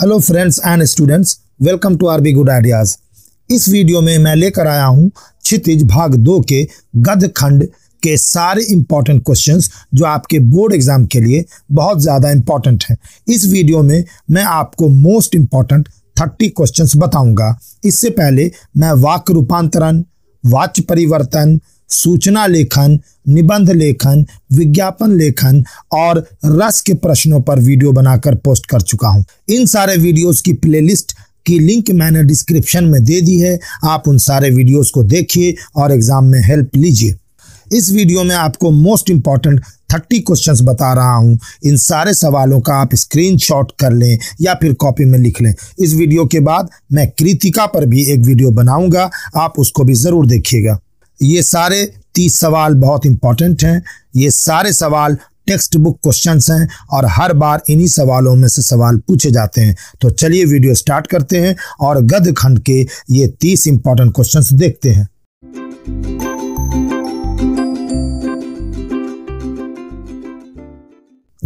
Hello friends and students welcome to R B good ideas इस video में मैं लेकर आया हूँ क्षितिज भाग दो के गद खंड के सारे इंपॉर्टेंट क्वेश्चंस जो आपके बोर्ड एग्ज़ाम के लिए बहुत ज़्यादा इंपॉर्टेंट हैं। इस वीडियो में मैं आपको मोस्ट इंपॉर्टेंट थर्टी क्वेश्चंस बताऊँगा। इससे पहले मैं वाक्य रूपांतरण, वाच्य परिवर्तन सूचना लेखन, निबंध लेखन, विज्ञापन लेखन और रस के प्रश्नों पर वीडियो बनाकर पोस्ट कर चुका हूँ। इन सारे वीडियोस की प्लेलिस्ट की लिंक मैंने डिस्क्रिप्शन में दे दी है। आप उन सारे वीडियोस को देखिए और एग्ज़ाम में हेल्प लीजिए। इस वीडियो में आपको मोस्ट इंपॉर्टेंट थर्टी क्वेश्चन बता रहा हूँ। इन सारे सवालों का आप स्क्रीनशॉट कर लें या फिर कॉपी में लिख लें। इस वीडियो के बाद मैं कृतिका पर भी एक वीडियो बनाऊँगा। आप उसको भी ज़रूर देखिएगा। ये सारे तीस सवाल बहुत इंपॉर्टेंट हैं। ये सारे सवाल टेक्स्ट बुक क्वेश्चन हैं और हर बार इन्हीं सवालों में से सवाल पूछे जाते हैं। तो चलिए वीडियो स्टार्ट करते हैं और गद खंड के ये तीस इंपॉर्टेंट क्वेश्चन देखते हैं।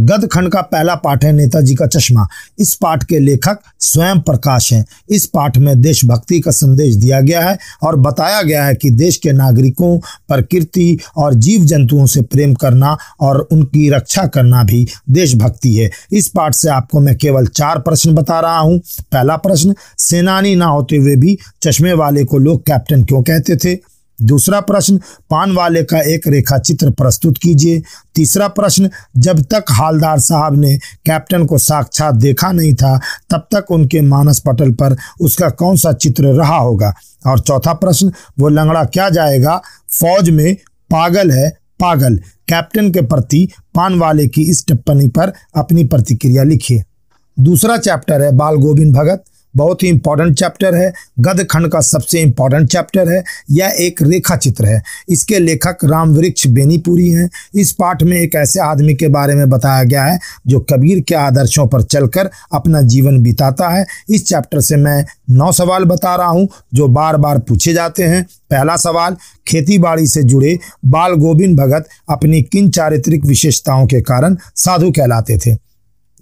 गद खंड का पहला पाठ है नेताजी का चश्मा। इस पाठ के लेखक स्वयं प्रकाश हैं। इस पाठ में देशभक्ति का संदेश दिया गया है और बताया गया है कि देश के नागरिकों प्रकृति और जीव जंतुओं से प्रेम करना और उनकी रक्षा करना भी देशभक्ति है। इस पाठ से आपको मैं केवल चार प्रश्न बता रहा हूँ। पहला प्रश्न, सेनानी ना होते हुए भी चश्मे वाले को लोग कैप्टन क्यों कहते थे? दूसरा प्रश्न, पान वाले का एक रेखा चित्र प्रस्तुत कीजिए। तीसरा प्रश्न, जब तक हालदार साहब ने कैप्टन को साक्षात देखा नहीं था, तब तक उनके मानस पटल पर उसका कौन सा चित्र रहा होगा? और चौथा प्रश्न, वो लंगड़ा क्या जाएगा? फौज में पागल है, पागल। कैप्टन के प्रति पान वाले की इस टिप्पणी पर अपनी प्रतिक्रिया लिखिए। दूसरा चैप्टर है, बाल गोविंद भगत। बहुत ही इंपॉर्टेंट चैप्टर है। गद खंड का सबसे इंपॉर्टेंट चैप्टर है। यह एक रेखा चित्र है। इसके लेखक राम वृक्ष बेनीपुरी हैं। इस पाठ में एक ऐसे आदमी के बारे में बताया गया है, जो कबीर के आदर्शों पर चलकर अपना जीवन बिताता है। इस चैप्टर से मैं नौ सवाल बता रहा हूँ, जो बार बार पूछे जाते हैं। पहला सवाल खेती बाड़ी से जुड़े बाल गोविंद भगत अपनी किन चारित्रिक विशेषताओं के कारण साधु कहलाते थे?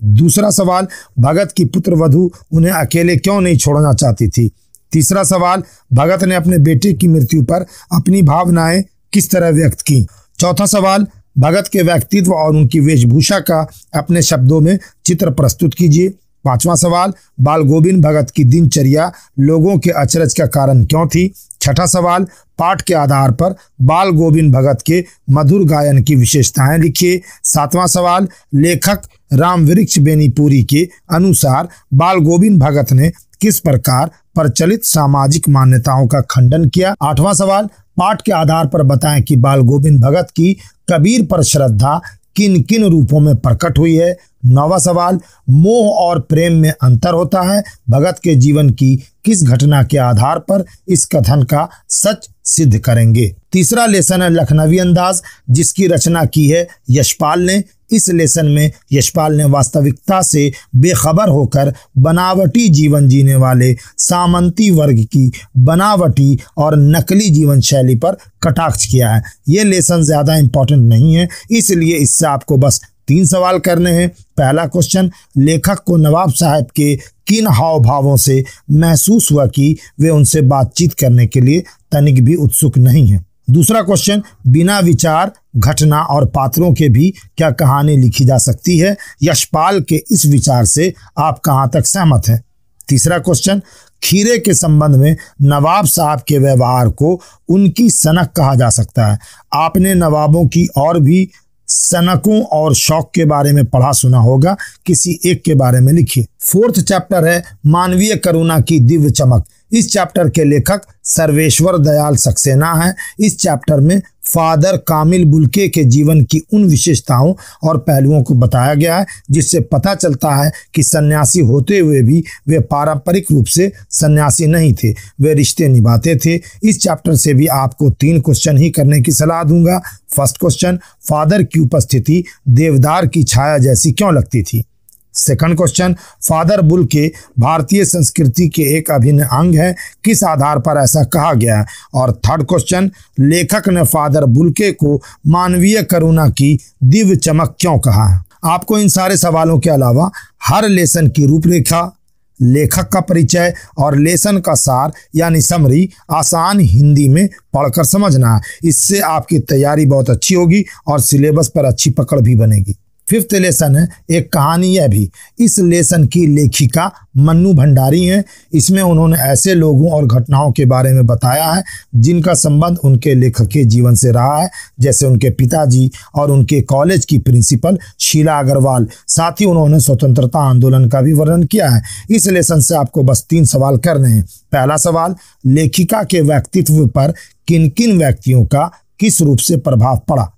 दूसरा सवाल, भगत की पुत्र वधु उन्हें अकेले क्यों नहीं छोड़ना चाहती थी? तीसरा सवाल, भगत ने अपने बेटे की मृत्यु पर अपनी भावनाएँ किस तरह व्यक्त की? चौथा सवाल, भगत के व्यक्तित्व और उनकी वेशभूषा का अपने शब्दों में चित्र प्रस्तुत कीजिए। पांचवा सवाल बाल गोविंद भगत की दिनचर्या लोगों के अचरज का कारण क्यों थी? छठा सवाल, पाठ के आधार पर बाल गोविंद भगत के मधुर गायन की विशेषताएँ लिखिए। सातवां सवाल, लेखक राम वृक्ष बेनीपुरी के अनुसार बाल गोविंद भगत ने किस प्रकार प्रचलित सामाजिक मान्यताओं का खंडन किया? आठवां सवाल, पाठ के आधार पर बताएँ कि बाल गोविंद भगत की कबीर पर श्रद्धा किन किन रूपों में प्रकट हुई है? नौवा सवाल, मोह और प्रेम में अंतर होता है। भगत के जीवन की किस घटना के आधार पर इस कथन का सच सिद्ध करेंगे? तीसरा लेसन है लखनवी अंदाज, जिसकी रचना की है यशपाल ने। इस लेसन में यशपाल ने वास्तविकता से बेखबर होकर बनावटी जीवन जीने वाले सामंती वर्ग की बनावटी और नकली जीवन शैली पर कटाक्ष किया है। ये लेसन ज़्यादा इंपॉर्टेंट नहीं है, इसलिए इससे आपको बस तीन सवाल करने हैं। पहला क्वेश्चन लेखक को नवाब साहब के किन हाव भावों से महसूस हुआ कि वे उनसे बातचीत करने के लिए तनिक भी उत्सुक नहीं है? दूसरा क्वेश्चन बिना विचार, घटना और पात्रों के भी क्या कहानी लिखी जा सकती है? यशपाल के इस विचार से आप कहाँ तक सहमत हैं? तीसरा क्वेश्चन खीरे के संबंध में नवाब साहब के व्यवहार को उनकी सनक कहा जा सकता है। आपने नवाबों की और भी सनकों और शौक के बारे में पढ़ा सुना होगा। किसी एक के बारे में लिखिए। फोर्थ चैप्टर है, मानवीय करुणा की दिव्य चमक। इस चैप्टर के लेखक सर्वेश्वर दयाल सक्सेना है। इस चैप्टर में फादर कामिल बुलके के जीवन की उन विशेषताओं और पहलुओं को बताया गया है, जिससे पता चलता है कि सन्यासी होते हुए भी वे पारंपरिक रूप से सन्यासी नहीं थे, वे रिश्ते निभाते थे। इस चैप्टर से भी आपको तीन क्वेश्चन ही करने की सलाह दूँगा। फ़र्स्ट क्वेश्चन, फादर की उपस्थिति देवदार की छाया जैसी क्यों लगती थी? सेकंड क्वेश्चन फादर बुल के भारतीय संस्कृति के एक अभिन्न अंग है, किस आधार पर ऐसा कहा गया है? और थर्ड क्वेश्चन लेखक ने फादर बुलके को मानवीय करुणा की दिव्य चमक क्यों कहा है? आपको इन सारे सवालों के अलावा हर लेसन की रूपरेखा, लेखक का परिचय और लेसन का सार, यानी समरी आसान हिंदी में पढ़कर समझना है। इससे आपकी तैयारी बहुत अच्छी होगी और सिलेबस पर अच्छी पकड़ भी बनेगी। फिफ्थ लेसन है एक कहानी है भी इस लेसन की लेखिका मन्नू भंडारी हैं। इसमें उन्होंने ऐसे लोगों और घटनाओं के बारे में बताया है, जिनका संबंध उनके लेखक के जीवन से रहा है, जैसे उनके पिताजी और उनके कॉलेज की प्रिंसिपल शीला अग्रवाल। साथ ही उन्होंने स्वतंत्रता आंदोलन का भी वर्णन किया है। इस लेसन से आपको बस तीन सवाल करने हैं। पहला सवाल, लेखिका के व्यक्तित्व पर किन किन व्यक्तियों का किस रूप से प्रभाव पड़ा?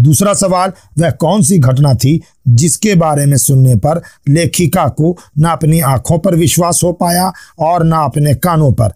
दूसरा सवाल, वह कौन सी घटना थी जिसके बारे में सुनने पर लेखिका को ना अपनी आँखों पर विश्वास हो पाया और ना अपने कानों पर?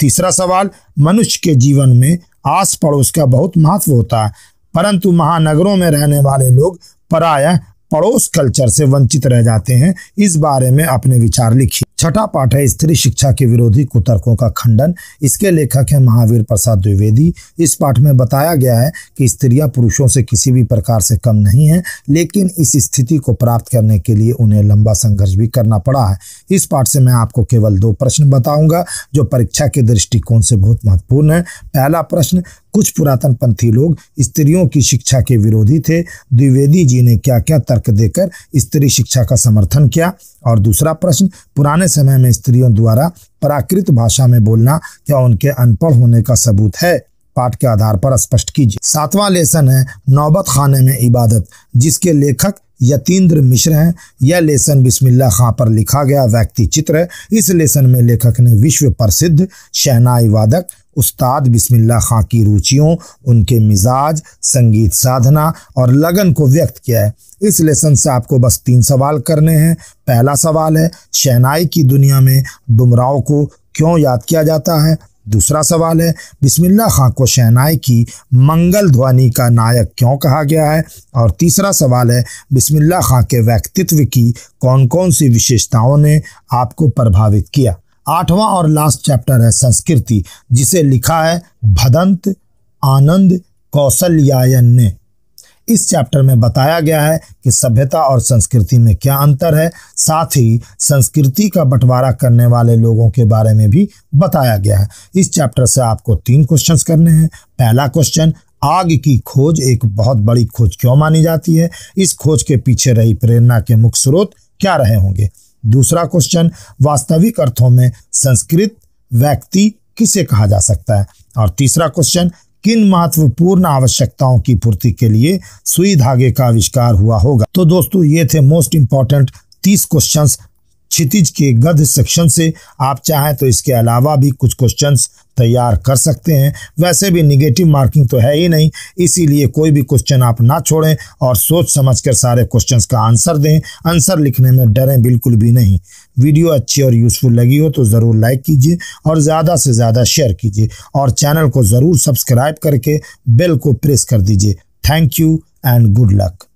तीसरा सवाल, मनुष्य के जीवन में आस पड़ोस का बहुत महत्व होता है, परंतु महानगरों में रहने वाले लोग पराया पड़ोस कल्चर से वंचित रह जाते हैं। इस बारे में अपने विचार लिखिए। छठा पाठ है। स्त्री शिक्षा के विरोधी कुतर्कों का खंडन। इसके लेखक है महावीर प्रसाद द्विवेदी। इस पाठ में बताया गया है कि स्त्रियाँ पुरुषों से किसी भी प्रकार से कम नहीं है, लेकिन इस स्थिति को प्राप्त करने के लिए उन्हें लंबा संघर्ष भी करना पड़ा है। इस पाठ से मैं आपको केवल दो प्रश्न बताऊँगा, जो परीक्षा के दृष्टिकोण से बहुत महत्वपूर्ण है। पहला प्रश्न, कुछ पुरातन पंथी लोग स्त्रियों की शिक्षा के विरोधी थे। द्विवेदी जी ने क्या क्या तर्क देकर स्त्री शिक्षा का समर्थन किया? और दूसरा प्रश्न पुराने समय में स्त्रियों द्वारा प्राकृत भाषा में बोलना क्या उनके अनपढ़ होने का सबूत है। पाठ के आधार पर स्पष्ट कीजिए। सातवां लेसन है, नौबत खाने में इबादत, जिसके लेखक यतीन्द्र मिश्र हैं। यह लेसन बिस्मिल्ला खां पर लिखा गया व्यक्ति चित्र है। इस लेसन में लेखक ने विश्व प्रसिद्ध शहनाई वादक उस्ताद बिस्मिल्ला खां की रुचियों, उनके मिजाज, संगीत साधना और लगन को व्यक्त किया है। इस लेसन से आपको बस तीन सवाल करने हैं। पहला सवाल है, शहनाई की दुनिया में डुमराव को क्यों याद किया जाता है? दूसरा सवाल है बिस्मिल्ला खां को शहनाई की मंगल ध्वनि का नायक क्यों कहा गया है? और तीसरा सवाल है बिस्मिल्ला खां के व्यक्तित्व की कौन कौन सी विशेषताओं ने आपको प्रभावित किया? आठवां और लास्ट चैप्टर है संस्कृति, जिसे लिखा है भदंत आनंद कौशल्यायन ने इस चैप्टर में बताया गया है कि सभ्यता और संस्कृति में क्या अंतर है। साथ ही संस्कृति का बंटवारा करने वाले लोगों के बारे में भी बताया गया है। इस चैप्टर से आपको तीन क्वेश्चंस करने हैं। पहला क्वेश्चन आग की खोज एक बहुत बड़ी खोज क्यों मानी जाती है? इस खोज के पीछे रही प्रेरणा के मुख्य स्रोत क्या रहे होंगे? दूसरा क्वेश्चन वास्तविक अर्थों में संस्कृत व्यक्ति किसे कहा जा सकता है? और तीसरा क्वेश्चन किन महत्वपूर्ण आवश्यकताओं की पूर्ति के लिए सुई धागे का आविष्कार हुआ होगा? तो दोस्तों, ये थे मोस्ट इंपॉर्टेंट तीस क्वेश्चंस क्षितिज के गध सेक्शन से आप चाहें तो इसके अलावा भी कुछ क्वेश्चंस तैयार कर सकते हैं। वैसे भी निगेटिव मार्किंग तो है ही नहीं, इसीलिए कोई भी क्वेश्चन आप ना छोड़ें और सोच समझ कर सारे क्वेश्चंस का आंसर दें। आंसर लिखने में डरें बिल्कुल भी नहीं। वीडियो अच्छी और यूज़फुल लगी हो तो ज़रूर लाइक कीजिए और ज़्यादा से ज़्यादा शेयर कीजिए और चैनल को ज़रूर सब्सक्राइब करके बेल को प्रेस कर दीजिए। Thank you and good luck